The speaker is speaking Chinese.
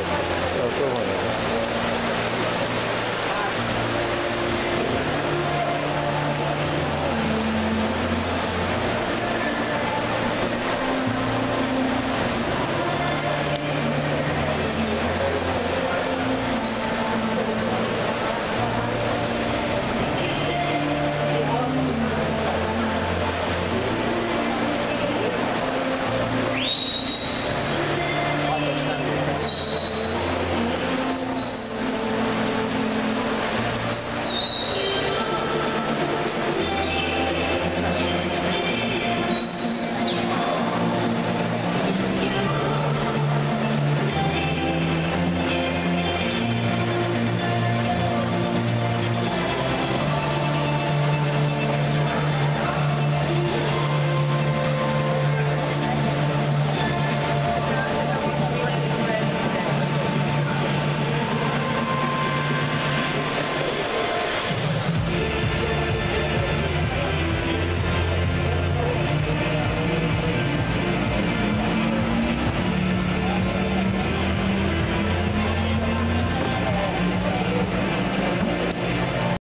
要多放点